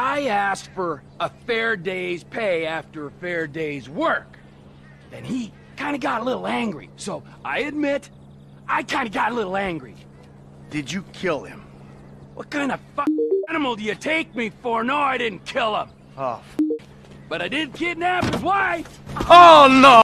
I asked for a fair day's pay after a fair day's work. and he kind of got a little angry. So I admit, I kind of got a little angry. Did you kill him? What kind of animal do you take me for? No, I didn't kill him. Oh, But I did kidnap his wife. oh no!